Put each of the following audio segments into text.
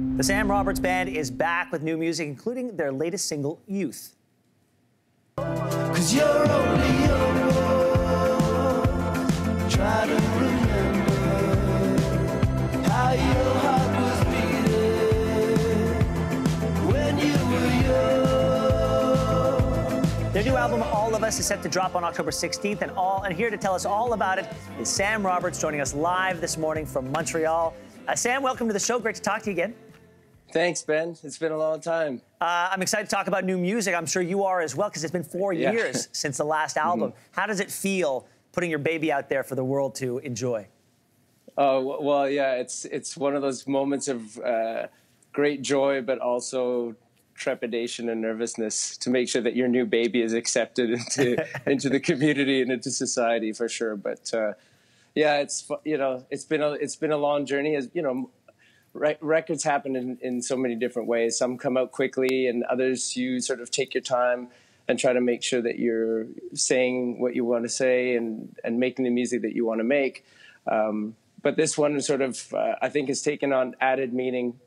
The Sam Roberts Band is back with new music, including their latest single, Youth. Cause you're only young, try to remember how your heart was beating when you were young. Their new album, All of Us, is set to drop on October 16th, and all and here to tell us all about it is Sam Roberts joining us live this morning from Montreal. Uh, Sam, welcome to the show. Great to talk to you again. Thanks, Ben. It's been a long time. Uh, I'm excited to talk about new music. I'm sure you are as well, because it's been four yeah. years since the last mm-hmm. album. Mm -hmm. How does it feel putting your baby out there for the world to enjoy? Oh well, yeah. It's it's one of those moments of uh, great joy, but also trepidation and nervousness to make sure that your new baby is accepted into into the community and into society for sure. But uh, yeah, it's you know it's been a it's been a long journey. As you know, records happen in, in so many different ways. Some come out quickly, and others you sort of take your time and try to make sure that you're saying what you want to say and and making the music that you want to make. Um, but this one sort of uh, I think has taken on added meaning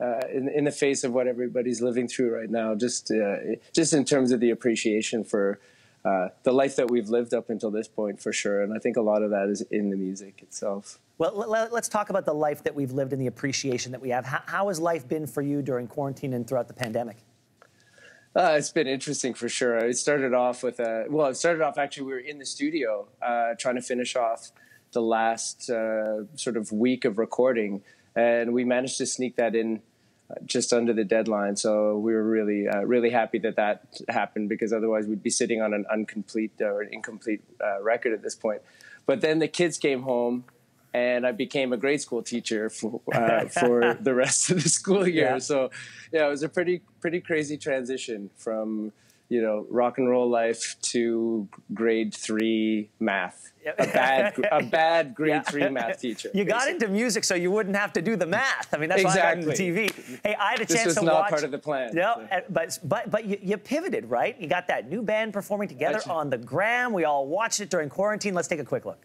uh, in, in the face of what everybody's living through right now. Just uh, just in terms of the appreciation for. Uh, the life that we've lived up until this point, for sure, and I think a lot of that is in the music itself. Well, let's talk about the life that we've lived and the appreciation that we have. How, how has life been for you during quarantine and throughout the pandemic? Uh, it's been interesting for sure. It started off with a well. It started off actually. We were in the studio uh, trying to finish off the last uh, sort of week of recording, and we managed to sneak that in uh, just under the deadline. So we were really, uh, really happy that that happened because otherwise we'd be sitting on an incomplete or an incomplete uh, record at this point. But then the kids came home and I became a grade school teacher for uh, for the rest of the school year. Yeah. So, yeah, it was a pretty pretty crazy transition from you know rock and roll life to grade three math. A bad a bad grade yeah. three math teacher. You got into music so you wouldn't have to do the math. I mean, that's exactly. why I got into TV. Hey, I had a this chance to watch. This was not part of the plan. No, so. but but but you, you, pivoted, right? You got that new band performing together on the gram. We all watched it during quarantine. Let's take a quick look.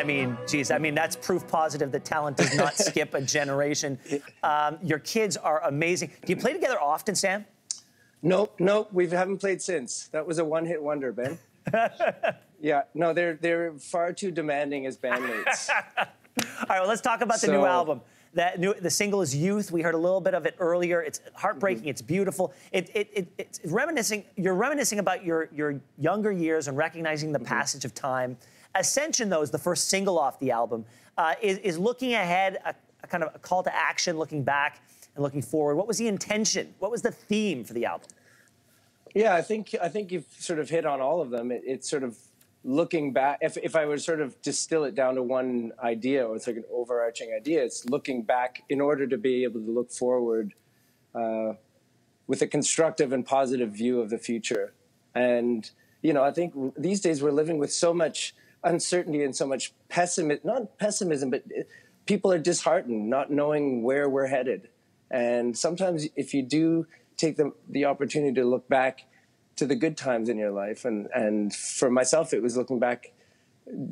I mean, geez, I mean, that's proof positive that talent does not skip a generation. Um, your kids are amazing. Do you play together often, Sam? Nope, nope. We haven't played since. That was a one-hit wonder, Ben. yeah, no, they're they're far too demanding as bandmates. All right, well, let's talk about the so, new album. That new, the single is "Youth." We heard a little bit of it earlier. It's heartbreaking. Mm -hmm. It's beautiful. It, it, it, it's reminiscing. You're reminiscing about your your younger years and recognizing the mm -hmm. passage of time. Ascension, though, is the first single off the album, uh, is, is looking ahead, a, a, kind of a call to action, looking back and looking forward. What was the intention? What was the theme for the album? Yeah, I think I think you've sort of hit on all of them. It, it's sort of looking back. If if I would sort of distill it down to one idea, or it's like an overarching idea, it's looking back in order to be able to look forward uh, with a constructive and positive view of the future. And you know, I think these days we're living with so much uncertainty and so much pessimism, not pessimism, but uh, people are disheartened, not knowing where we're headed. And sometimes if you do take the, the opportunity to look back to the good times in your life, and, and for myself, it was looking back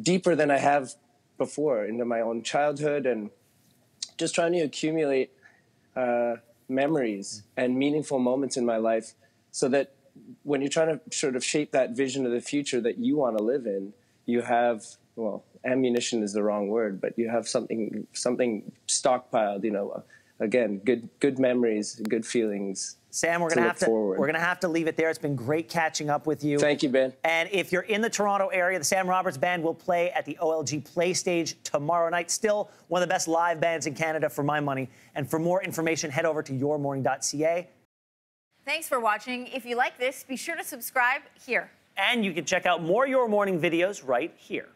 deeper than I have before into my own childhood and just trying to accumulate uh, memories and meaningful moments in my life so that when you're trying to sort of shape that vision of the future that you want to live in, you have well ammunition is the wrong word but you have something something stockpiled you know again good good memories good feelings Sam, we're gonna have to forward. we're gonna have to leave it there. It's been great catching up with you. Thank you, Ben. And if you're in the Toronto area, the Sam Roberts Band will play at the OLG Play Stage tomorrow night. Still one of the best live bands in Canada for my money. And for more information, head over to yourmorning.ca. Thanks for watching. If you like this, be sure to subscribe here. And you can check out more Your Morning videos right here.